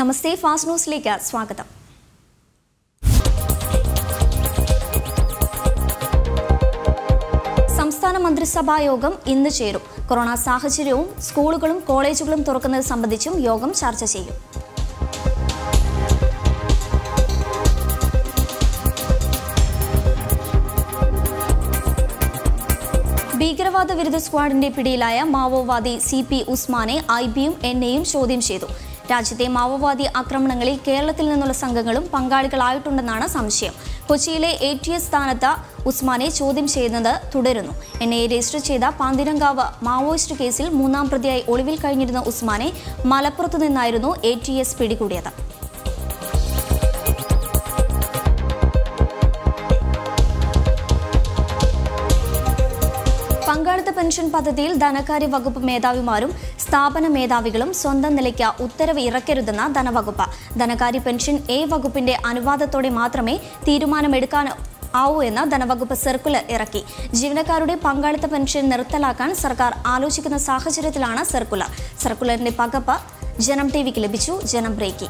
നമസ്തേ fast ന്യൂസിലേക്ക് സ്വാഗതം. സംസ്ഥാന മന്ത്രിസഭാ യോഗം ഇന്ന് ചേരും. കൊറോണ സാഹചര്യവും സ്കൂളുകളും കോളേജുകളും തുറക്കുന്നത് സംബന്ധിച്ചും യോഗം ചർച്ച ചെയ്യും. ഭീകരവാദ വിരുദ്ധ സ്ക്വാഡിന്റെ പിടിയിലായ മാവോവാദി സി പി ഉസ്മാനെ ഐ ബിയും എൻ എയും ചോദ്യം ചെയ്തു. രാജ്യത്തെ മാവോവാദി ആക്രമണങ്ങളിൽ കേരളത്തിൽ നിന്നുള്ള സംഘങ്ങളും പങ്കാളികളായിട്ടുണ്ടെന്നാണ് സംശയം. കൊച്ചിയിലെ എ ടി എസ് സ്ഥാനത്ത് ഉസ്മാനെ ചോദ്യം ചെയ്യുന്നത് തുടരുന്നു. എൻ ഐ രജിസ്റ്റർ ചെയ്ത പാന്തിരങ്കാവ് മാവോയിസ്റ്റ് കേസിൽ മൂന്നാം പ്രതിയായി ഒളിവിൽ കഴിഞ്ഞിരുന്ന ഉസ്മാനെ മലപ്പുറത്തു നിന്നായിരുന്നു എ ടി എസ് പിടികൂടിയത്. പദ്ധതിയിൽ ധനകാര്യ വകുപ്പ് മേധാവിമാരും സ്ഥാപന മേധാവികളും സ്വന്തം നിലയ്ക്ക് ഉത്തരവ് ഇറക്കരുതെന്ന ധനവകുപ്പ്. ധനകാര്യ പെൻഷൻ എ വകുപ്പിന്റെ അനുവാദത്തോടെ മാത്രമേ തീരുമാനമെടുക്കാൻ ആവൂ എന്ന് ധനവകുപ്പ് സർക്കുലർ ഇറക്കി. ജീവനക്കാരുടെ പങ്കാളിത്ത പെൻഷൻ നിർത്തലാക്കാൻ സർക്കാർ ആലോചിക്കുന്ന സാഹചര്യത്തിലാണ് സർക്കുലർ. സർക്കുലറിന്റെ പകപ്പ് ജനം ടിവിക്ക് ലഭിച്ചു. ജനം ബ്രേക്കി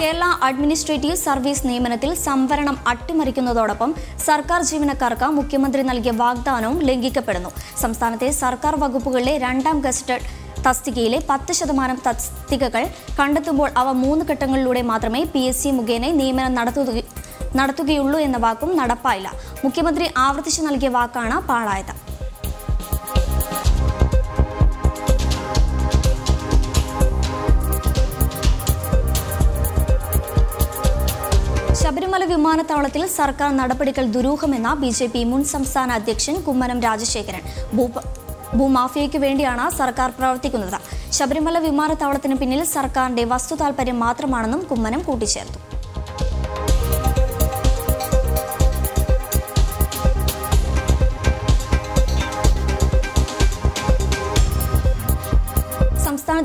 കേരള അഡ്മിനിസ്ട്രേറ്റീവ് സർവീസ് നിയമനത്തിൽ സംവരണം അട്ടിമറിക്കുന്നതോടൊപ്പം സർക്കാർ ജീവനക്കാർക്ക് മുഖ്യമന്ത്രി നൽകിയ വാഗ്ദാനവും ലംഘിക്കപ്പെടുന്നു. സംസ്ഥാനത്തെ സർക്കാർ വകുപ്പുകളിലെ രണ്ടാം ഗസറ്റഡ് തസ്തികയിലെ പത്ത് ശതമാനം തസ്തികകൾ കണ്ടെത്തുമ്പോൾ അവ മൂന്ന് ഘട്ടങ്ങളിലൂടെ മാത്രമേ പി എസ് സി മുഖേന നിയമനം നടത്തുക നടത്തുകയുള്ളൂ എന്ന വാക്കും നടപ്പായില്ല. മുഖ്യമന്ത്രി ആവർത്തിച്ചു നൽകിയ വാക്കാണ് പാഴായത്. ശബരിമല വിമാനത്താവളത്തിൽ സർക്കാർ നടപടികൾ ദുരൂഹമെന്ന ബി ജെ പി മുൻ സംസ്ഥാന അധ്യക്ഷൻ കുമ്മനം രാജശേഖരൻ. ഭൂമാഫിയയ്ക്ക് വേണ്ടിയാണ് സർക്കാർ പ്രവർത്തിക്കുന്നത്. ശബരിമല വിമാനത്താവളത്തിന് പിന്നിൽ സർക്കാരിന്റെ വസ്തു താൽപര്യം മാത്രമാണെന്നും കുമ്മനം കൂട്ടിച്ചേർത്തു.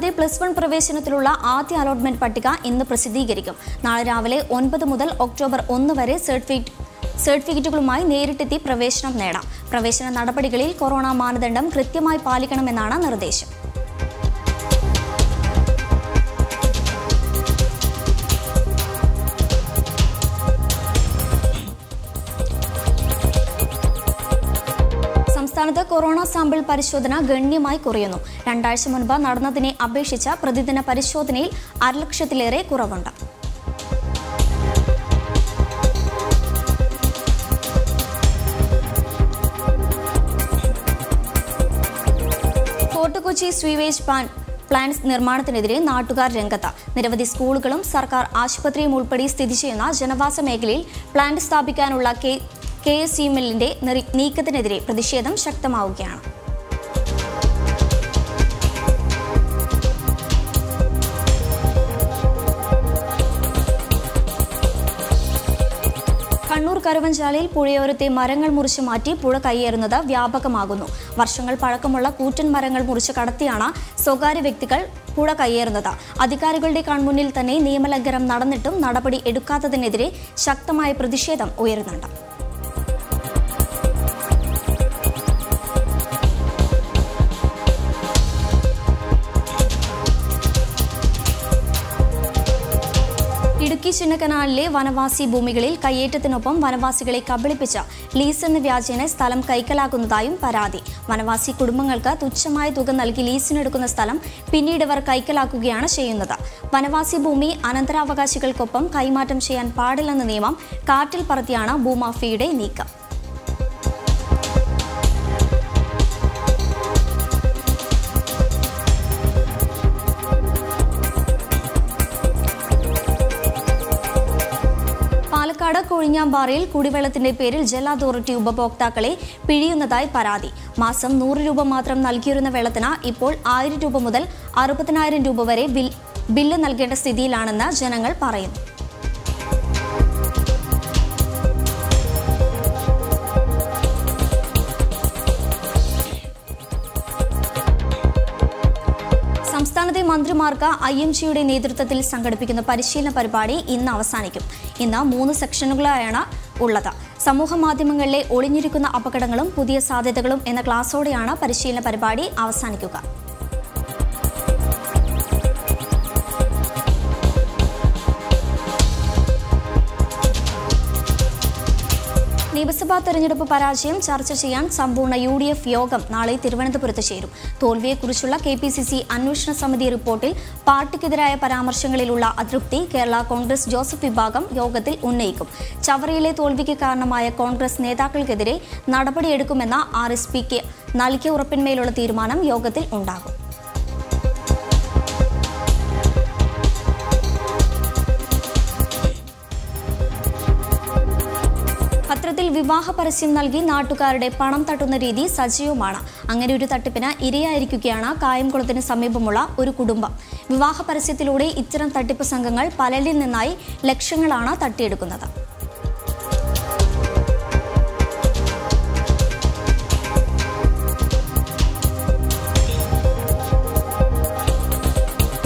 സംസ്ഥാനത്തെ പ്ലസ് വൺ പ്രവേശനത്തിലുള്ള ആദ്യ അലോട്ട്മെന്റ് പട്ടിക ഇന്ന് പ്രസിദ്ധീകരിക്കും. നാളെ രാവിലെ ഒൻപത് മുതൽ ഒക്ടോബർ ഒന്ന് വരെ സർട്ടിഫിക്കറ്റ് സർട്ടിഫിക്കറ്റുകളുമായി നേരിട്ടെത്തി പ്രവേശനം നേടാം. പ്രവേശന നടപടികളിൽ കൊറോണ മാനദണ്ഡം കൃത്യമായി പാലിക്കണമെന്നാണ് നിർദ്ദേശം. കൊറോണ സാമ്പിൾ പരിശോധന ഗണ്യമായി കുറയുന്നു. രണ്ടാഴ്ച മുൻപ് നടന്നതിനെ അപേക്ഷിച്ച പ്രതിദിന പരിശോധനയിൽ അരലക്ഷത്തിലേറെ കുറവുണ്ട്. കൊച്ചി സ്വീവേജ് പ്ലാൻ പ്ലാന്റ് നിർമ്മാണത്തിനെതിരെ നാട്ടുകാർ രംഗത്ത്. നിരവധി സ്കൂളുകളും സർക്കാർ ആശുപത്രിയും ഉൾപ്പെടെ സ്ഥിതി ചെയ്യുന്ന ജനവാസ മേഖലയിൽ പ്ലാന്റ് സ്ഥാപിക്കാനുള്ള കെ എസ് യു നീക്കത്തിനെതിരെ പ്രതിഷേധം ശക്തമാവുകയാണ്. കണ്ണൂർ കരുവഞ്ചാലയിൽ പുഴയോരത്തെ മരങ്ങൾ മുറിച്ചു മാറ്റി പുഴ കയ്യേറുന്നത് വ്യാപകമാകുന്നു. വർഷങ്ങൾ പഴക്കമുള്ള കൂറ്റൻ മരങ്ങൾ മുറിച്ച് കടത്തിയാണ് സ്വകാര്യ വ്യക്തികൾ പുഴ കയ്യേറുന്നത് അധികാരികളുടെ കൺമുന്നിൽ തന്നെ നിയമലംഘനം നടന്നിട്ടും നടപടി എടുക്കാത്തതിനെതിരെ ശക്തമായ പ്രതിഷേധം ഉയരുന്നുണ്ട്. ഇടുക്കി ചിന്നക്കനാലിലെ വനവാസി ഭൂമികളിൽ കയ്യേറ്റത്തിനൊപ്പം വനവാസികളെ കബളിപ്പിച്ച ലീസ് എന്ന വ്യാജേന സ്ഥലം കൈക്കലാക്കുന്നതായും പരാതി. വനവാസി കുടുംബങ്ങൾക്ക് തുച്ഛമായ തുക നൽകി ലീസിനെടുക്കുന്ന സ്ഥലം പിന്നീട് കൈക്കലാക്കുകയാണ് ചെയ്യുന്നത്. വനവാസി ഭൂമി അനന്തരാവകാശികൾക്കൊപ്പം കൈമാറ്റം ചെയ്യാൻ പാടില്ലെന്ന നിയമം കാറ്റിൽ പറത്തിയാണ് ഭൂമാഫിയുടെ നീക്കം. പാലക്കാട് കുടിവെള്ളത്തിന്റെ പേരിൽ ജല അതോറിറ്റി ഉപഭോക്താക്കളെ പിഴിയുന്നതായി പരാതി. മാസം നൂറ് രൂപ മാത്രം നൽകിയിരുന്ന വെള്ളത്തിന് ഇപ്പോൾ ആയിരം രൂപ മുതൽ അറുപതിനായിരം രൂപ വരെ ബില്ല് നൽകേണ്ട സ്ഥിതിയിലാണെന്ന് ജനങ്ങൾ പറയുന്നു. മന്ത്രിമാർക്ക് ഐ എം ജിയുടെ നേതൃത്വത്തിൽ സംഘടിപ്പിക്കുന്ന പരിശീലന പരിപാടി ഇന്ന് അവസാനിക്കും. ഇന്ന് മൂന്ന് സെക്ഷനുകളായാണ് ഉള്ളത്. സമൂഹ മാധ്യമങ്ങളിലെ ഒളിഞ്ഞിരിക്കുന്ന അപകടങ്ങളും പുതിയ സാധ്യതകളും എന്ന ക്ലാസ്സോടെയാണ് പരിശീലന പരിപാടി അവസാനിക്കുക. നിയമസഭാ തെരഞ്ഞെടുപ്പ് പരാജയം ചർച്ച ചെയ്യാൻ സമ്പൂർണ യു ഡി എഫ് യോഗം നാളെ തിരുവനന്തപുരത്ത് ചേരും. തോൽവിയെക്കുറിച്ചുള്ള കെ പി സി സി അന്വേഷണ സമിതി റിപ്പോർട്ടിൽ പാർട്ടിക്കെതിരായ പരാമർശങ്ങളിലുള്ള അതൃപ്തി കേരള കോൺഗ്രസ് ജോസഫ് വിഭാഗം യോഗത്തിൽ ഉന്നയിക്കും. ചവറയിലെ തോൽവിക്ക് കാരണമായ കോൺഗ്രസ് നേതാക്കൾക്കെതിരെ നടപടിയെടുക്കുമെന്ന ആർ എസ് പിക്ക് നൽകിയ ഉറപ്പിന്മേലുള്ള തീരുമാനം യോഗത്തിൽ ഉണ്ടാകും. വിവാഹ പരസ്യം നൽകി നാട്ടുകാരുടെ പണം തട്ടുന്ന രീതി സജീവമാണ്. അങ്ങനെ ഒരു തട്ടിപ്പിന് ഇരയായിരിക്കുകയാണ് കായംകുളത്തിന് സമീപമുള്ള ഒരു കുടുംബം. വിവാഹ പരസ്യത്തിലൂടെ ഇത്തരം തട്ടിപ്പ് സംഘങ്ങൾ പലരിൽ നിന്നായി ലക്ഷങ്ങളാണ് തട്ടിയെടുക്കുന്നത്.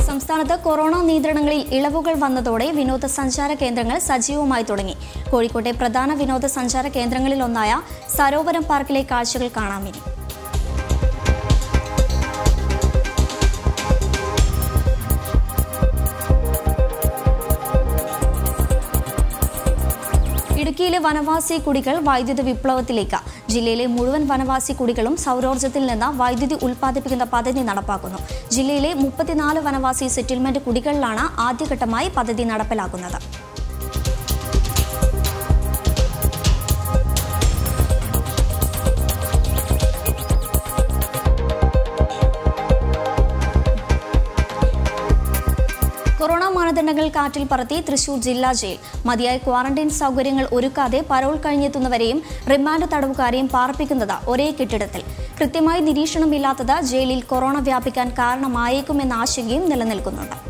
സംസ്ഥാനത്ത് കൊറോണ നിയന്ത്രണങ്ങളിൽ ഇളവുകൾ വന്നതോടെ വിനോദസഞ്ചാര കേന്ദ്രങ്ങൾ സജീവമായി തുടങ്ങി. കോഴിക്കോട്ടെ പ്രധാന വിനോദസഞ്ചാര കേന്ദ്രങ്ങളിലൊന്നായ സരോവരം പാർക്കിലെ കാഴ്ചകൾ കാണാമിനി ഇടുക്കിയിലെ വനവാസി കുടികൾ വൈദ്യുത വിപ്ലവത്തിലേക്ക്. ജില്ലയിലെ മുഴുവൻ വനവാസി കുടികളും സൗരോർജത്തിൽ നിന്ന് വൈദ്യുതി ഉൽപ്പാദിപ്പിക്കുന്ന പദ്ധതി നടപ്പാക്കുന്നു. ജില്ലയിലെ മുപ്പത്തിനാല് വനവാസി സെറ്റിൽമെന്റ് കുടികളിലാണ് ആദ്യഘട്ടമായി പദ്ധതി നടപ്പിലാക്കുന്നത്. കൊറോണ മാനദണ്ഡങ്ങൾ കാറ്റിൽ പറത്തി തൃശൂർ ജില്ലാ ജയിൽ. മതിയായ ക്വാറന്റൈൻ സൗകര്യങ്ങൾ ഒരുക്കാതെ പരോൾ കഴിഞ്ഞെത്തുന്നവരെയും റിമാൻഡ് തടവുകാരെയും പാർപ്പിക്കുന്നത് ഒരേ കെട്ടിടത്തിൽ. കൃത്യമായി നിരീക്ഷണമില്ലാത്തത് ജയിലിൽ കൊറോണ വ്യാപിക്കാൻ കാരണമായേക്കുമെന്ന ആശങ്കയും നിലനിൽക്കുന്നുണ്ട്.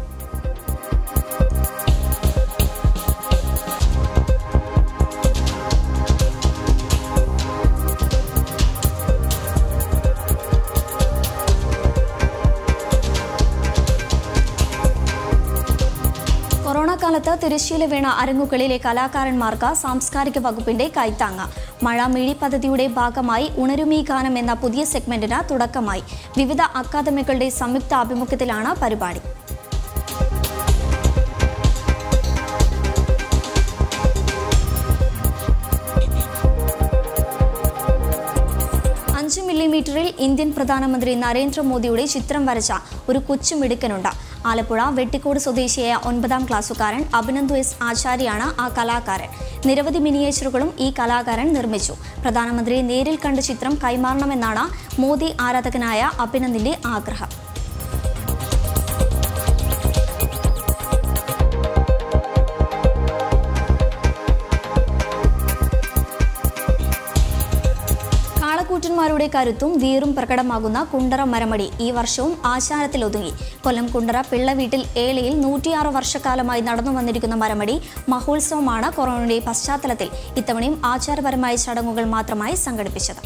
തിരശ്ശീല വീണ അരങ്ങുകളിലെ കലാകാരന്മാർക്ക് സാംസ്കാരിക വകുപ്പിന്റെ കൈത്താങ്ങ. മഴ മിഴി പദ്ധതിയുടെ ഭാഗമായി ഉണരുമീ ഗാനം എന്ന പുതിയ സെഗ്മെന്റിന് തുടക്കമായി. വിവിധ അക്കാദമികളുടെ സംയുക്ത ആഭിമുഖ്യത്തിലാണ് പരിപാടി. അഞ്ച് മില്ലിമീറ്ററിൽ ഇന്ത്യൻ പ്രധാനമന്ത്രി നരേന്ദ്രമോദിയുടെ ചിത്രം വരച്ച ഒരു കൊച്ചുമിടുക്കനുണ്ട് ആലപ്പുഴ വെട്ടിക്കോട് സ്വദേശിയായ ഒൻപതാം ക്ലാസ്സുകാരൻ അഭിനന്ദു എസ് ആചാര്യാണ് ആ കലാകാരൻ. നിരവധി മിനിയേച്ചറുകളും ഈ കലാകാരൻ നിർമ്മിച്ചു. പ്രധാനമന്ത്രി നേരിൽ കണ്ട് ചിത്രം കൈമാറണമെന്നാണ് മോദി ആരാധകനായ അഭിനന്ദിന്റെ ആഗ്രഹം. കാളക്കൂറ്റന്മാരുടെ കരുത്തും വീറും പ്രകടമാകുന്ന കുണ്ടറ മരമടി ഈ വർഷവും ആചാരത്തിലൊതുങ്ങി കൊല്ലം കുണ്ടറ പിള്ള വീട്ടിൽ ഏളയിൽ നൂറ്റിയാറ് വർഷക്കാലമായി നടന്നു വന്നിരിക്കുന്ന മരമടി മഹോത്സവമാണ് കൊറോണയുടെ പശ്ചാത്തലത്തിൽ ഇത്തവണയും ആചാരപരമായ ചടങ്ങുകൾ മാത്രമായി സംഘടിപ്പിച്ചത്.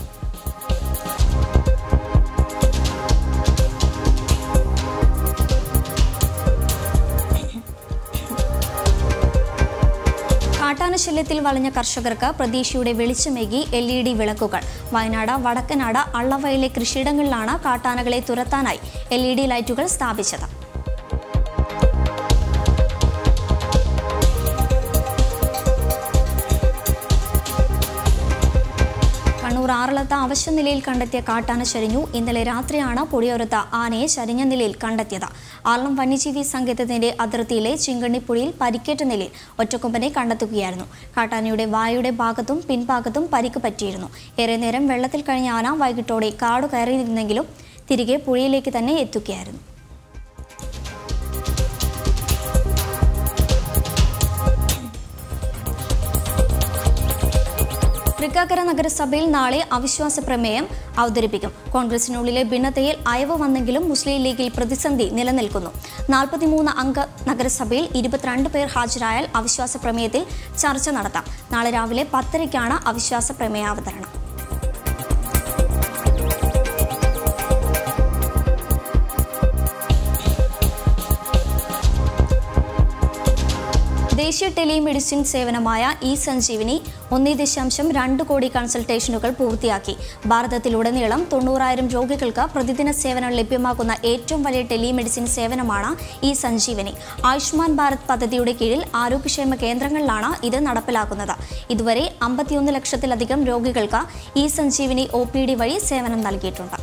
കാട്ടാനശല്യത്തിൽ വളഞ്ഞ കർഷകർക്ക് പ്രതീക്ഷയുടെ വെളിച്ചമേകി എൽ ഇ ഡി വിളക്കുകൾ. വയനാട് വടക്കനാട് അള്ളവയിലെ കൃഷിയിടങ്ങളിലാണ് കാട്ടാനകളെ തുരത്താനായി എൽ ഇ ഡി ലൈറ്റുകൾ സ്ഥാപിച്ചത്. അവശ്യ നിലയിൽ കണ്ടെത്തിയ കാട്ടാന ചരിഞ്ഞു. ഇന്നലെ രാത്രിയാണ് പുഴയോരത്ത് ആനയെ ചരിഞ്ഞ നിലയിൽ കണ്ടെത്തിയത്. ആറളം വന്യജീവി സങ്കേതത്തിന്റെ അതിർത്തിയിലെ ചിങ്കണ്ണിപ്പുഴയിൽ പരിക്കേറ്റ നിലയിൽ ഒറ്റക്കൊമ്പനെ കണ്ടെത്തുകയായിരുന്നു. കാട്ടാനയുടെ വായുടെ ഭാഗത്തും പിൻഭാഗത്തും പരിക്ക് പറ്റിയിരുന്നു. ഏറെ നേരം വെള്ളത്തിൽ കഴിഞ്ഞ ആന വൈകിട്ടോടെ കാട് കയറിയിരുന്നെങ്കിലും തിരികെ പുഴയിലേക്ക് തന്നെ എത്തുകയായിരുന്നു. തൃക്കാക്കര നഗരസഭയിൽ നാളെ അവിശ്വാസ പ്രമേയം അവതരിപ്പിക്കും. കോൺഗ്രസിനുള്ളിലെ ഭിന്നതയിൽ അയവ് വന്നെങ്കിലും മുസ്ലിം ലീഗിൽ പ്രതിസന്ധി നിലനിൽക്കുന്നു. നാൽപ്പത്തിമൂന്ന് അംഗ നഗരസഭയിൽ ഇരുപത്തിരണ്ട് പേർ ഹാജരായാൽ അവിശ്വാസ പ്രമേയത്തിൽ ചർച്ച നടത്താം. നാളെ രാവിലെ പത്തരയ്ക്കാണ് അവിശ്വാസ പ്രമേയാവതരണം. ദേശീയ ടെലിമെഡിസിൻ സേവനമായ ഇ സഞ്ജീവിനി ഒന്നേ ദശാംശം രണ്ട് കോടി കൺസൾട്ടേഷനുകൾ പൂർത്തിയാക്കി. ഭാരതത്തിലുടനീളം തൊണ്ണൂറായിരം രോഗികൾക്ക് പ്രതിദിന സേവനം ലഭ്യമാക്കുന്ന ഏറ്റവും വലിയ ടെലിമെഡിസിൻ സേവനമാണ് ഇ സഞ്ജീവനി. ആയുഷ്മാൻ ഭാരത് പദ്ധതിയുടെ കീഴിൽ ആരോഗ്യക്ഷേമ കേന്ദ്രങ്ങളിലാണ് ഇത് നടപ്പിലാക്കുന്നത്. ഇതുവരെ അമ്പത്തിയൊന്ന് ലക്ഷത്തിലധികം രോഗികൾക്ക് ഇ സഞ്ജീവിനി ഒ വഴി സേവനം നൽകിയിട്ടുണ്ട്.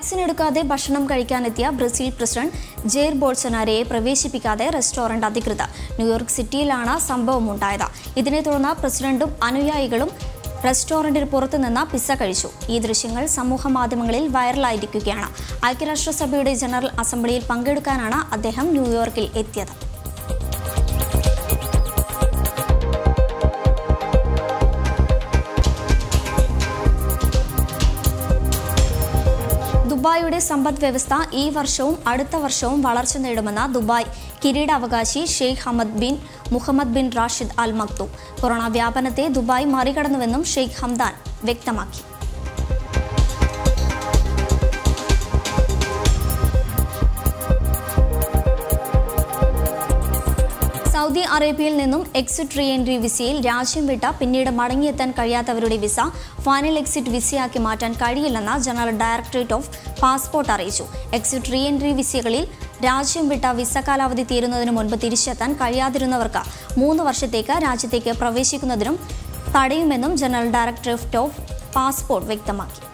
വാക്സിൻ എടുക്കാതെ ഭക്ഷണം കഴിക്കാനെത്തിയ ബ്രസീൽ പ്രസിഡന്റ് ജെയർ ബോൾസനാരയെ പ്രവേശിപ്പിക്കാതെ റെസ്റ്റോറന്റ് അധികൃതർ ന്യൂയോർക്ക് സിറ്റിയിലാണ് സംഭവം ഉണ്ടായത് ഇതിനെ തുടർന്ന് പ്രസിഡന്റും അനുയായികളും റെസ്റ്റോറന്റിന് പുറത്തുനിന്ന് പിസ്സ കഴിച്ചു. ഈ ദൃശ്യങ്ങൾ സമൂഹ മാധ്യമങ്ങളിൽ വൈറലായിരിക്കുകയാണ്. ഐക്യരാഷ്ട്രസഭയുടെ ജനറൽ അസംബ്ലിയിൽ പങ്കെടുക്കാനാണ് അദ്ദേഹം ന്യൂയോർക്കിൽ എത്തിയത്. സമ്പദ് വ്യവസ്ഥ ഈ വർഷവും അടുത്ത വർഷവും വളർച്ച നേടുമെന്ന് ദുബായ് കിരീടാവകാശി Sheikh Hamad bin Mohammed bin Rashid Al Maktoum. Corona വ്യാപനത്തെ ദുബായ് മറികടന്നുവെന്നും ഷെയ്ഖ് ഹംദാൻ വ്യക്തമാക്കി. സൗദി അറേബ്യയിൽ നിന്നും എക്സിറ്റ് റീ എൻട്രി വിസയിൽ രാജ്യം വിട്ട പിന്നീട് മടങ്ങിയെത്താൻ കഴിയാത്തവരുടെ വിസ ഫൈനൽ എക്സിറ്റ് വിസയാക്കി മാറ്റാൻ കഴിയില്ലെന്ന് ജനറൽ ഡയറക്ടറേറ്റ് ഓഫ് പാസ്പോർട്ട് അറിയിച്ചു. എക്സിറ്റ് റീ എൻട്രി വിസകളിൽ രാജ്യം വിട്ട വിസ കാലാവധി തീരുന്നതിന് മുൻപ് തിരിച്ചെത്താൻ കഴിയാതിരുന്നവർക്ക് മൂന്ന് വർഷത്തേക്ക് രാജ്യത്തേക്ക് പ്രവേശിക്കുന്നതിനും തടയുമെന്നും ജനറൽ ഡയറക്ടറേറ്റ് ഓഫ് പാസ്പോർട്ട് വ്യക്തമാക്കി.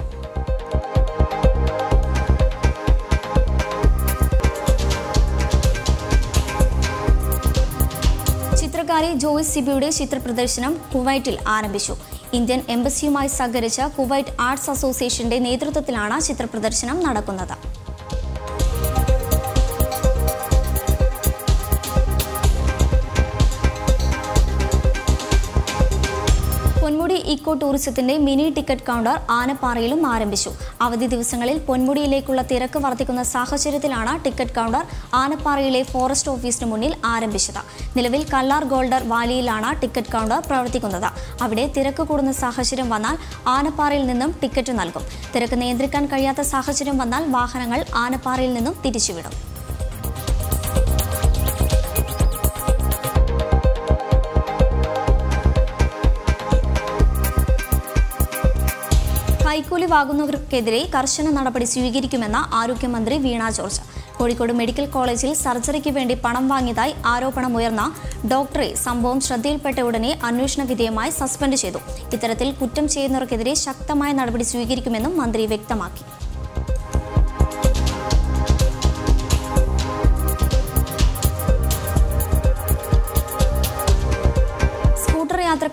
ചിത്രകാരി ജോയ്സ് സിബിയുടെ ചിത്രപ്രദർശനം കുവൈറ്റിൽ ആരംഭിച്ചു. ഇന്ത്യൻ എംബസിയുമായി സഹകരിച്ച കുവൈറ്റ് ആർട്സ് അസോസിയേഷന്റെ നേതൃത്വത്തിലാണ് ചിത്രപ്രദർശനം നടക്കുന്നത്. ഇക്കോ ടൂറിസത്തിന്റെ മിനി ടിക്കറ്റ് കൗണ്ടർ ആനപ്പാറയിലും ആരംഭിച്ചു. അവധി ദിവസങ്ങളിൽ പൊന്മുടിയിലേക്കുള്ള തിരക്ക് വർദ്ധിക്കുന്ന സാഹചര്യത്തിലാണ് ടിക്കറ്റ് കൗണ്ടർ ആനപ്പാറയിലെ ഫോറസ്റ്റ് ഓഫീസിന് മുന്നിൽ ആരംഭിച്ചത്. നിലവിൽ കല്ലാർ ഗോൾഡർ വാലിയിലാണ് ടിക്കറ്റ് കൗണ്ടർ പ്രവർത്തിക്കുന്നത്. അവിടെ തിരക്ക് കൂടുന്ന സാഹചര്യം വന്നാൽ ആനപ്പാറയിൽ നിന്നും ടിക്കറ്റ് നൽകും. തിരക്ക് നിയന്ത്രിക്കാൻ കഴിയാത്ത സാഹചര്യം വന്നാൽ വാഹനങ്ങൾ ആനപ്പാറയിൽ നിന്നും തിരിച്ചുവിടും. കൈക്കൂലി വാങ്ങുന്നവർക്കെതിരെ കർശന നടപടി സ്വീകരിക്കുമെന്ന് ആരോഗ്യമന്ത്രി വീണ ജോർജ്. കോഴിക്കോട് മെഡിക്കൽ കോളേജിൽ സർജറിക്ക് വേണ്ടി പണം വാങ്ങിയതായി ആരോപണമുയർന്ന ഡോക്ടറെ സംഭവം ശ്രദ്ധയിൽപ്പെട്ട ഉടനെ അന്വേഷണ വിധേയമായി സസ്പെൻഡ് ചെയ്തു. ഇത്തരത്തിൽ കുറ്റം ചെയ്യുന്നവർക്കെതിരെ ശക്തമായ നടപടി സ്വീകരിക്കുമെന്നും മന്ത്രി വ്യക്തമാക്കി.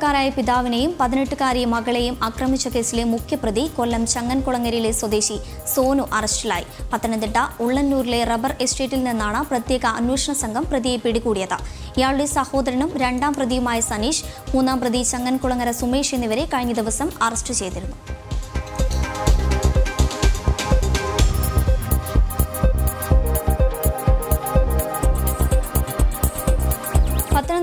യാത്രക്കാരായ പിതാവിനെയും പതിനെട്ടുകാരിയെ മകളെയും ആക്രമിച്ച കേസിലെ മുഖ്യപ്രതി കൊല്ലം ചങ്ങൻകുളങ്ങരയിലെ സ്വദേശി സോനു അറസ്റ്റിലായി. പത്തനംതിട്ട ഉള്ളന്നൂരിലെ റബ്ബർ എസ്റ്റേറ്റിൽ നിന്നാണ് പ്രത്യേക അന്വേഷണ സംഘം പ്രതിയെ പിടികൂടിയത്. ഇയാളുടെ സഹോദരനും രണ്ടാം പ്രതിയുമായ സനീഷ് മൂന്നാം പ്രതി ചങ്ങൻകുളങ്ങര സുമേഷ് എന്നിവരെ കഴിഞ്ഞ ദിവസം അറസ്റ്റ് ചെയ്തിരുന്നു.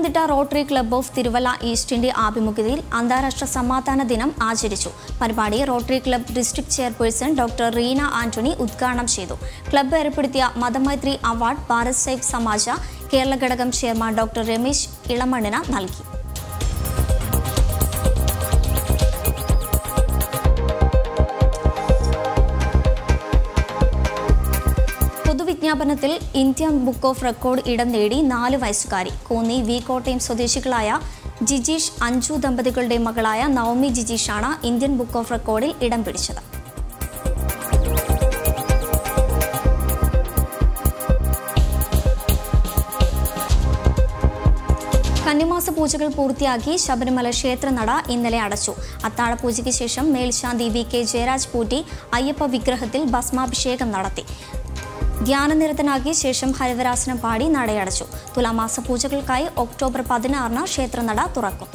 Pathanamthitta rotary club of Thiruvalla India ആഭിമുഖ്യത്തിൽ അന്താരാഷ്ട്ര സമാധാന ദിനം ആചരിച്ചു. പരിപാടി rotary club district chairperson doctor Reena Antony ഉദ്ഘാടനം ചെയ്തു. ക്ലബ്ബ് ഏർപ്പെടുത്തിയ മതമൈത്രി അവാർഡ് ഭാരത് സൈബ് സമാജ കേരള ഘടകം ചെയർമാൻ ഡോക്ടർ രമേശ് ഇളമണ്ണിന് നൽകി. പൊതുവിജ്ഞാപനത്തിൽ ഇന്ത്യൻ ബുക്ക് ഓഫ് റെക്കോർഡ് ഇടം നേടി നാല് വയസ്സുകാരി. കോന്നി വി കോട്ടയം സ്വദേശികളായ ജിജീഷ് അഞ്ജു ദമ്പതികളുടെ മകളായ നവമി ജിജീഷാണ് ഇന്ത്യൻ ബുക്ക് ഓഫ് റെക്കോർഡിൽ ഇടം പിടിച്ചത്. കന്നിമാസ പൂജകൾ പൂർത്തിയാക്കി ശബരിമല ക്ഷേത്രനട ഇന്നലെ അടച്ചു. അത്താഴപൂജയ്ക്ക് ശേഷം മേൽശാന്തി വി കെ ജയരാജ് പൂട്ടി അയ്യപ്പ വിഗ്രഹത്തിൽ ഭസ്മാഭിഷേകം നടത്തി. ധ്യാനനിരതനാക്കിയ ശേഷം ഹരിവരാസനം പാടി നടയടച്ചു. തുലാമാസ പൂജകൾക്കായി ഒക്ടോബർ പതിനാറിന് ക്ഷേത്രനട തുറക്കും.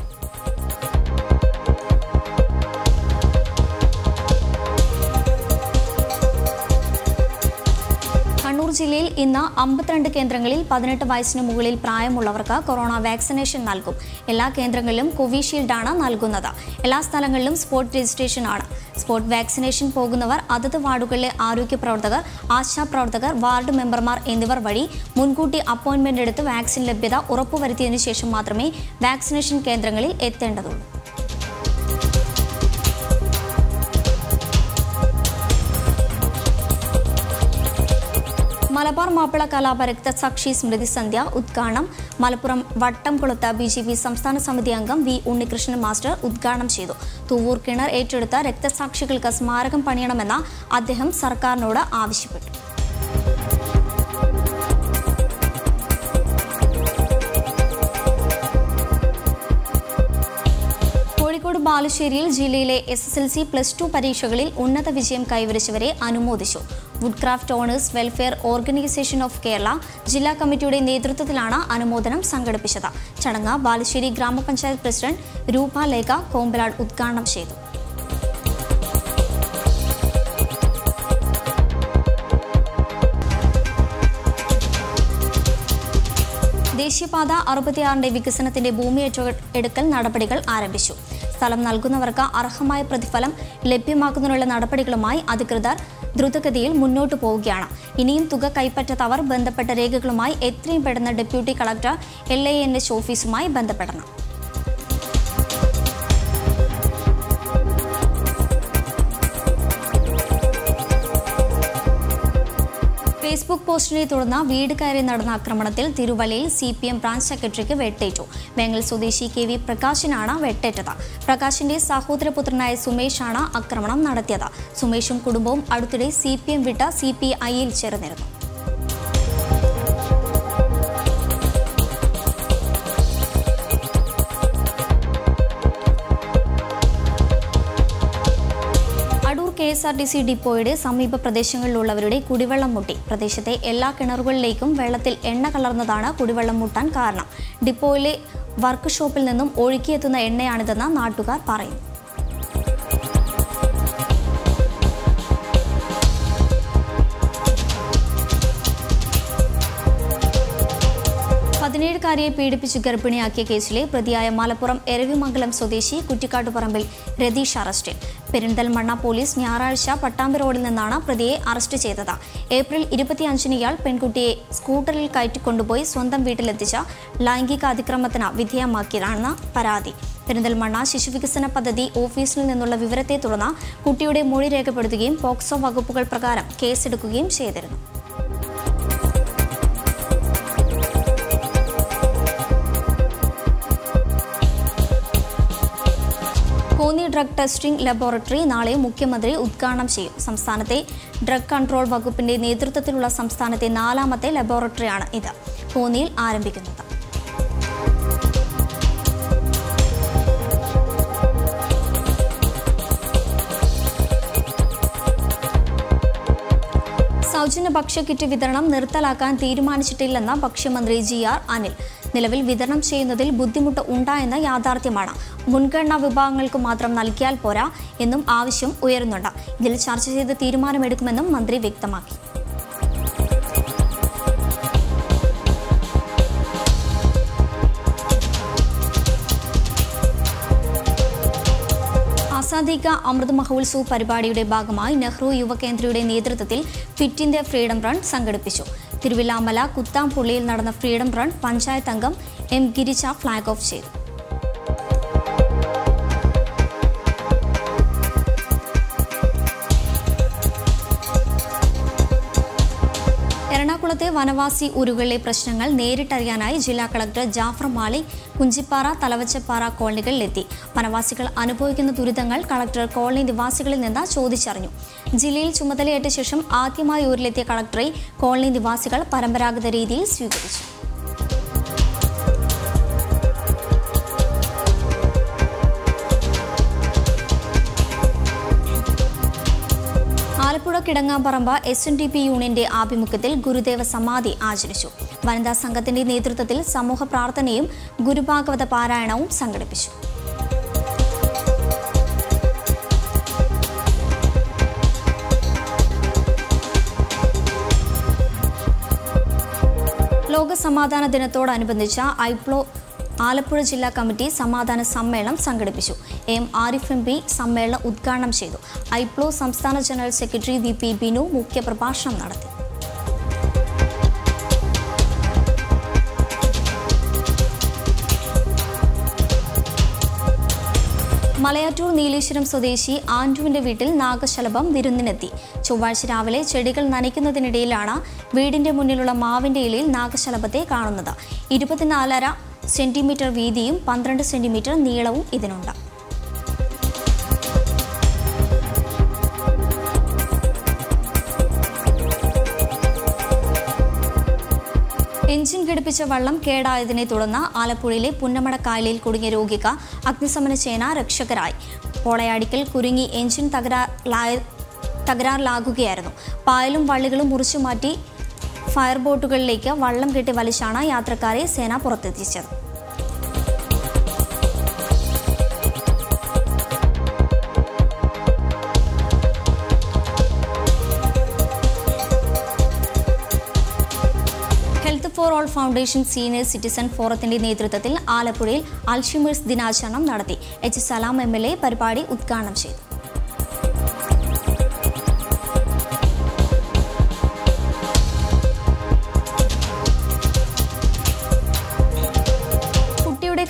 ജില്ലയിൽ ഇന്ന് അമ്പത്തിരണ്ട് കേന്ദ്രങ്ങളിൽ പതിനെട്ട് വയസ്സിന് മുകളിൽ പ്രായമുള്ളവർക്ക് കൊറോണ വാക്സിനേഷൻ നൽകും. എല്ലാ കേന്ദ്രങ്ങളിലും കോവിഷീൽഡാണ് നൽകുന്നത്. എല്ലാ സ്ഥലങ്ങളിലും സ്പോട്ട് രജിസ്ട്രേഷൻ ആണ് സ്പോട്ട് വാക്സിനേഷൻ പോകുന്നവർ അതത് വാർഡുകളിലെ ആരോഗ്യ പ്രവർത്തകർ ആശാപ്രവർത്തകർ വാർഡ് മെമ്പർമാർ എന്നിവർ വഴി മുൻകൂട്ടി അപ്പോയിന്റ്മെന്റ് എടുത്ത് വാക്സിൻ ലഭ്യത ഉറപ്പുവരുത്തിയതിനു ശേഷം മാത്രമേ വാക്സിനേഷൻ കേന്ദ്രങ്ങളിൽ എത്തേണ്ടതുള്ളൂ. മലബാർ മാപ്പിള കലാപരക്ത സാക്ഷി സ്മൃതി സന്ധ്യ ഉദ്ഘാടനം. മലപ്പുറം വട്ടംകുളത്ത് ബി ജെ പി സംസ്ഥാന സമിതി അംഗം വി ഉണ്ണികൃഷ്ണൻ മാസ്റ്റർ ഉദ്ഘാടനം ചെയ്തു. തൂവൂർ കിണർ ഏറ്റെടുത്ത രക്തസാക്ഷികൾക്ക് സ്മാരകം പണിയണമെന്ന് അദ്ദേഹം സർക്കാരിനോട് ആവശ്യപ്പെട്ടു. കോഴിക്കോട് ബാലുശ്ശേരിയിൽ ജില്ലയിലെ S S L C plus two പരീക്ഷകളിൽ ഉന്നത വിജയം കൈവരിച്ചവരെ അനുമോദിച്ചു. Woodcraft owners welfare organisation of Kerala ജില്ലാ കമ്മിറ്റിയുടെ നേതൃത്വത്തിലാണ് അനുമോദനം സംഘടിപ്പിച്ചത്. ചടങ്ങ് ബാലുശ്ശേരി ഗ്രാമപഞ്ചായത്ത് പ്രസിഡന്റ് രൂപാലേഖ കോമ്പലാട് ഉദ്ഘാടനം ചെയ്തു. ദേശീയപാത അറുപത്തിയാറിന്റെ വികസനത്തിന്റെ ഭൂമി ഏറ്റെടുക്കൽ നടപടികൾ ആരംഭിച്ചു. സ്ഥലം നൽകുന്നവർക്ക് അർഹമായ പ്രതിഫലം ലഭ്യമാക്കുന്നതിനുള്ള നടപടികളുമായി അധികൃതർ ദ്രുതഗതിയിൽ മുന്നോട്ടു പോവുകയാണ്. ഇനിയും തുക കൈപ്പറ്റാത്തവർ ബന്ധപ്പെട്ട രേഖകളുമായി എത്രയും പെട്ടെന്ന് deputy collector L I N S ഓഫീസുമായി ബന്ധപ്പെടണം. ഫേസ്ബുക്ക് പോസ്റ്റിനെ തുടർന്ന് വീട് കയറി നടന്ന ആക്രമണത്തിൽ തിരുവല്ലയിൽ സി പി എം ബ്രാഞ്ച് സെക്രട്ടറിക്ക് വെട്ടേറ്റു. വേങ്ങൽ സ്വദേശി കെ വി പ്രകാശിനാണ് വെട്ടേറ്റത്. പ്രകാശിന്റെ സഹോദരപുത്രനായ സുമേഷാണ് ആക്രമണം നടത്തിയത്. സുമേഷും കുടുംബവും അടുത്തിടെ സി പി എം വിട്ട സി പി ഐയിൽ ചേർന്നിരുന്നു. K S R T C ഡിപ്പോയുടെ സമീപ പ്രദേശങ്ങളിലുള്ളവരുടെ കുടിവെള്ളം മുട്ടി. പ്രദേശത്തെ എല്ലാ കിണറുകളിലേക്കും വെള്ളത്തിൽ എണ്ണ കലർന്നതാണ് കുടിവെള്ളം മുട്ടാൻ കാരണം. ഡിപ്പോയിലെ വർക്ക്ഷോപ്പിൽ നിന്നും ഒഴുക്കിയെത്തുന്ന എണ്ണയാണിതെന്ന് നാട്ടുകാർ പറയുന്നു. പതിനേഴുകാരിയെ പീഡിപ്പിച്ച് ഗർഭിണിയാക്കിയ കേസിലെ പ്രതിയായ മലപ്പുറം എരവിമംഗലം സ്വദേശി കുറ്റിക്കാട്ടുപറമ്പിൽ രതീഷ് അറസ്റ്റിൽ പെരിന്തൽമണ്ണ പോലീസ് ഞായറാഴ്ച പട്ടാമ്പി റോഡിൽ നിന്നാണ് പ്രതിയെ അറസ്റ്റ് ചെയ്തത്. ഏപ്രിൽ ഇരുപത്തിയഞ്ചിന് ഇയാൾ പെൺകുട്ടിയെ സ്കൂട്ടറിൽ കയറ്റിക്കൊണ്ടുപോയി സ്വന്തം വീട്ടിലെത്തിച്ച ലൈംഗിക അതിക്രമത്തിന് വിധേയമാക്കിയതാണെന്ന് പരാതി. പെരിന്തൽമണ്ണ ശിശുവികസന പദ്ധതി ഓഫീസിൽ നിന്നുള്ള വിവരത്തെ തുടർന്ന് കുട്ടിയുടെ മൊഴി രേഖപ്പെടുത്തുകയും പോക്സോ വകുപ്പുകൾ പ്രകാരം കേസെടുക്കുകയും ചെയ്തിരുന്നു. കോന്നി ഡ്രഗ് ടെസ്റ്റിംഗ് ലബോറട്ടറി നാളെ മുഖ്യമന്ത്രി ഉദ്ഘാടനം ചെയ്യും. സംസ്ഥാനത്തെ ഡ്രഗ് കൺട്രോൾ വകുപ്പിന്റെ നേതൃത്വത്തിലുള്ള സംസ്ഥാനത്തെ നാലാമത്തെ ലബോറട്ടറിയാണ് ഇത്. കോന്നിയിൽ ആരംഭിക്കുന്നത്. സൗജന്യ ഭക്ഷ്യക്കിറ്റ് വിതരണം നിർത്തലാക്കാൻ തീരുമാനിച്ചിട്ടില്ലെന്ന് ഭക്ഷ്യമന്ത്രി ജി ആർ അനിൽ. നിലവിൽ വിതരണം ചെയ്യുന്നതിൽ ബുദ്ധിമുട്ട് ഉണ്ടായെന്ന യാഥാർത്ഥ്യമാണ്. മുൻഗണനാ വിഭാഗങ്ങൾക്ക് മാത്രം നൽകിയാൽ പോരാ എന്നും ആവശ്യം ഉയരുന്നുണ്ട്. ഇതിൽ ചർച്ച ചെയ്ത് തീരുമാനമെടുക്കുമെന്നും മന്ത്രി വ്യക്തമാക്കി. ആസാദി അമൃത് മഹോത്സവ് പരിപാടിയുടെ ഭാഗമായി നെഹ്റു യുവകേന്ദ്രയുടെ നേതൃത്വത്തിൽ ഫിറ്റ് ഇന്ത്യ ഫ്രീഡം റൺ സംഘടിപ്പിച്ചു. തിരുവില്ലാമല കുത്താംപുള്ളിയിൽ നടന്ന ഫ്രീഡം റൺ പഞ്ചായത്ത് അംഗം എം ഗിരിജ ഫ്ളാഗ് ഓഫ് ചെയ്തു. എറണാകുളത്തെ വനവാസി ഉരുകളിലെ പ്രശ്നങ്ങൾ നേരിട്ടറിയാനായി ജില്ലാ കളക്ടർ ജാഫർ മാലിക് കുഞ്ചിപ്പാറ തലവച്ചപ്പാറ കോളനികളിലെത്തി. വനവാസികൾ അനുഭവിക്കുന്ന ദുരിതങ്ങൾ കളക്ടർ കോളനി നിവാസികളിൽ നിന്ന് ചോദിച്ചറിഞ്ഞു. ജില്ലയിൽ ചുമതലയേറ്റ ശേഷം ആദ്യമായി ഊരിലെത്തിയ കളക്ടറെ കോളനി നിവാസികൾ പരമ്പരാഗത രീതിയിൽ സ്വീകരിച്ചു. Kidangamparamba S N D P യൂണിയന്റെ ആഭിമുഖ്യത്തിൽ ഗുരുദേവ സമാധി ആചരിച്ചു. വനിതാ സംഘത്തിന്റെ നേതൃത്വത്തിൽ സമൂഹ പ്രാർത്ഥനയും ഗുരുഭാഗവത പാരായണവും സംഘടിപ്പിച്ചു. ലോക സമാധാന ദിനത്തോടനുബന്ധിച്ച ഐപ്ലോ ആലപ്പുഴ ജില്ലാ കമ്മിറ്റി സമാധാന സമ്മേളനം സംഘടിപ്പിച്ചു. എം ആരിഫ് എം പി സമ്മേളനം ഉദ്ഘാടനം ചെയ്തു. ഐപ്ലോ സംസ്ഥാന general secretary V P Binu മുഖ്യപ്രഭാഷണം നടത്തി. മലയാറ്റൂർ നീലേശ്വരം സ്വദേശി ആൻഡുവിന്റെ വീട്ടിൽ നാഗശലഭം വിരുന്നിനെത്തി. ചൊവ്വാഴ്ച രാവിലെ ചെടികൾ നനയ്ക്കുന്നതിനിടയിലാണ് വീടിന്റെ മുന്നിലുള്ള മാവിന്റെ ഇലയിൽ നാഗശലഭത്തെ കാണുന്നത്. ഇരുപത്തിനാലര സെന്റിമീറ്റർ വീതിയും പന്ത്രണ്ട് സെന്റിമീറ്റർ നീളവും ഇതിനുണ്ട്. എഞ്ചിൻ ഘടിപ്പിച്ച വള്ളം കേടായതിനെ തുടർന്ന് ആലപ്പുഴയിലെ പുന്നമട കായലിൽ കുടുങ്ങിയ രോഗിക്ക് അഗ്നിശമന സേന രക്ഷകരായി. പോളയാടിക്കൽ കുരുങ്ങി എഞ്ചിൻ തകരാറിലായ തകരാറിലാകുകയായിരുന്നു. പായലും വള്ളികളും മുറിച്ചു മാറ്റി ഫയർ ബോട്ടുകളിലേക്ക് വള്ളം കെട്ടി വലിച്ചാണ് യാത്രക്കാരെ സേന പുറത്തെത്തിച്ചത്. Health for all foundation senior citizen ഫോറത്തിന്റെ നേതൃത്വത്തിൽ ആലപ്പുഴയിൽ അൽഷിമേഴ്സ് ദിനാചരണം നടത്തി. എച്ച് സലാം എം പരിപാടി ഉദ്ഘാടനം ചെയ്തു.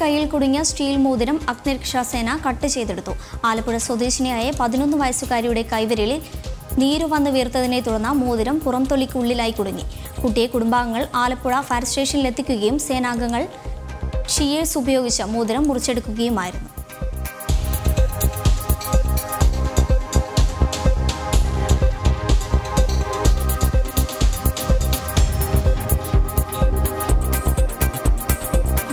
കയ്യിൽ കുടുങ്ങിയ സ്റ്റീൽ മോതിരം അഗ്നിരക്ഷാസേന കട്ട് ചെയ്തെടുത്തു. ആലപ്പുഴ സ്വദേശിനിയായ പതിനൊന്ന് വയസ്സുകാരിയുടെ കൈവരലിൽ നീര് വന്ന് വീർത്തതിനെ തുടർന്ന് മോതിരം പുറംതൊലിക്കുള്ളിലായി കുടുങ്ങി. കുട്ടിയെ കുടുംബാംഗങ്ങൾ ആലപ്പുഴ ഫയർ സ്റ്റേഷനിലെത്തിക്കുകയും സേനാംഗങ്ങൾ ഷിയേഴ്സ് ഉപയോഗിച്ച് മോതിരം മുറിച്ചെടുക്കുകയുമായിരുന്നു.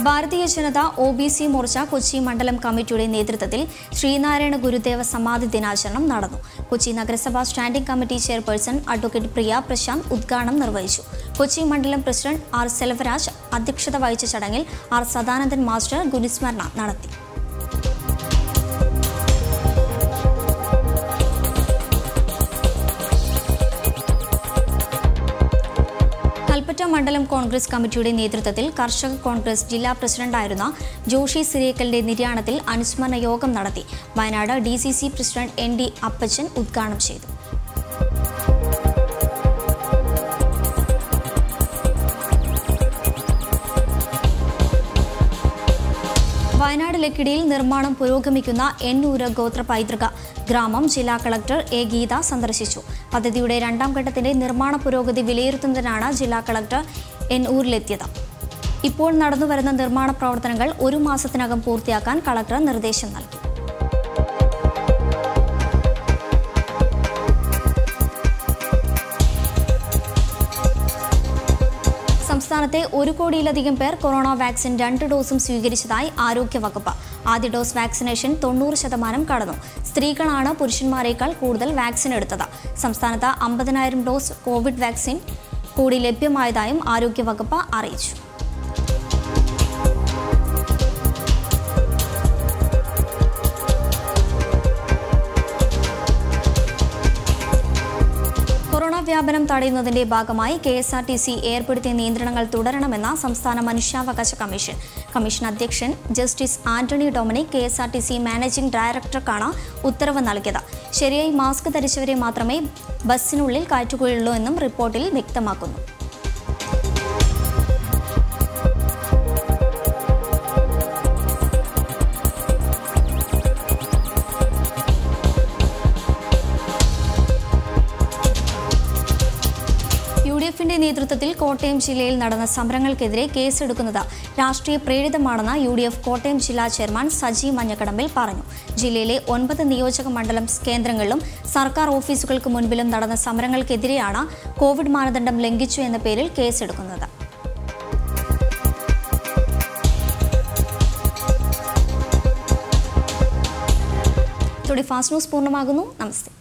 Bharatiya Janata O B C Morcha Kochi മണ്ഡലം കമ്മിറ്റിയുടെ നേതൃത്വത്തിൽ ശ്രീനാരായണ ഗുരുദേവ സമാധി ദിനാചരണം നടന്നു. കൊച്ചി നഗരസഭാ standing committee chairperson advocate Priya Prashanth ഉദ്ഘാടനം നിർവഹിച്ചു. കൊച്ചി മണ്ഡലം പ്രസിഡന്റ് ആർ സെൽവരാജ് അധ്യക്ഷത വഹിച്ച ചടങ്ങിൽ ആർ സദാനന്ദൻ മാസ്റ്റർ ഗുരുസ്മരണ നടത്തി. കൽപ്പറ്റ മണ്ഡലം കോൺഗ്രസ് കമ്മിറ്റിയുടെ നേതൃത്വത്തിൽ കർഷക കോൺഗ്രസ് ജില്ലാ പ്രസിഡന്റായിരുന്ന ജോഷി സിരേക്കലിന്റെ നിര്യാണത്തിൽ അനുസ്മരണ യോഗം നടത്തി. Wayanad D president N D Appachan ഉദ്ഘാടനം ചെയ്തു. ലക്കിടിയിൽ നിർമ്മാണം പുരോഗമിക്കുന്ന എണ്ണൂര് ഗോത്ര പൈതൃക. ഗ്രാമം ജില്ലാ കളക്ടർ എ ഗീത സന്ദർശിച്ചു. പദ്ധതിയുടെ രണ്ടാം ഘട്ടത്തിന്റെ നിർമ്മാണ പുരോഗതി വിലയിരുത്തുന്നതിനാണ് ജില്ലാ കളക്ടർ എന്നൂരിലെത്തിയത് ഇപ്പോൾ നടന്നുവരുന്ന നിർമ്മാണ പ്രവർത്തനങ്ങൾ ഒരു മാസത്തിനകം പൂർത്തിയാക്കാൻ കളക്ടർ നിർദ്ദേശം നൽകി. സംസ്ഥാനത്തെ ഒരു കോടിയിലധികം പേർ കൊറോണ വാക്സിൻ രണ്ട് ഡോസും സ്വീകരിച്ചതായി ആരോഗ്യവകുപ്പ്. ആദ്യ ഡോസ് വാക്സിനേഷൻ തൊണ്ണൂറ് ശതമാനം കടന്നു. സ്ത്രീകളാണ് പുരുഷന്മാരെക്കാൾ കൂടുതൽ വാക്സിൻ എടുത്തത്. സംസ്ഥാനത്ത് അമ്പതിനായിരം ഡോസ് കോവിഡ് വാക്സിൻ കൂടി ലഭ്യമായതായും ആരോഗ്യവകുപ്പ് അറിയിച്ചു. വ്യാപനം തടയുന്നതിന്റെ ഭാഗമായി K S R T C ഏർപ്പെടുത്തിയ നിയന്ത്രണങ്ങൾ തുടരണമെന്ന സംസ്ഥാന മനുഷ്യാവകാശ കമ്മീഷൻ. കമ്മീഷൻ അധ്യക്ഷൻ justice Antony Dominic K S R T C managing ഡയറക്ടർക്കാണ് ഉത്തരവ് നൽകിയത്. ശരിയായി മാസ്ക് ധരിച്ചവരെ മാത്രമേ ബസ്സിനുള്ളിൽ കയറ്റുകയുള്ളൂ എന്നും റിപ്പോർട്ടിൽ വ്യക്തമാക്കുന്നു. നേതൃത്വത്തിൽ കോട്ടയം ജില്ലയിൽ നടന്ന സമരങ്ങൾക്കെതിരെ കേസെടുക്കുന്നത് രാഷ്ട്രീയ പ്രേരിതമാണെന്ന് യു ഡി എഫ് കോട്ടയം ജില്ലാ ചെയർമാൻ സജി മഞ്ഞക്കടമ്പിൽ പറഞ്ഞു. ജില്ലയിലെ ഒൻപത് നിയോജക മണ്ഡലം കേന്ദ്രങ്ങളിലും സർക്കാർ ഓഫീസുകൾക്ക് മുൻപിലും നടന്ന സമരങ്ങൾക്കെതിരെയാണ് കോവിഡ് മാനദണ്ഡം ലംഘിച്ചു എന്ന പേരിൽ കേസെടുക്കുന്നത്. ഫാസ്റ്റ് ന്യൂസ് പൂർണമാകുന്നു. നമസ്തേ.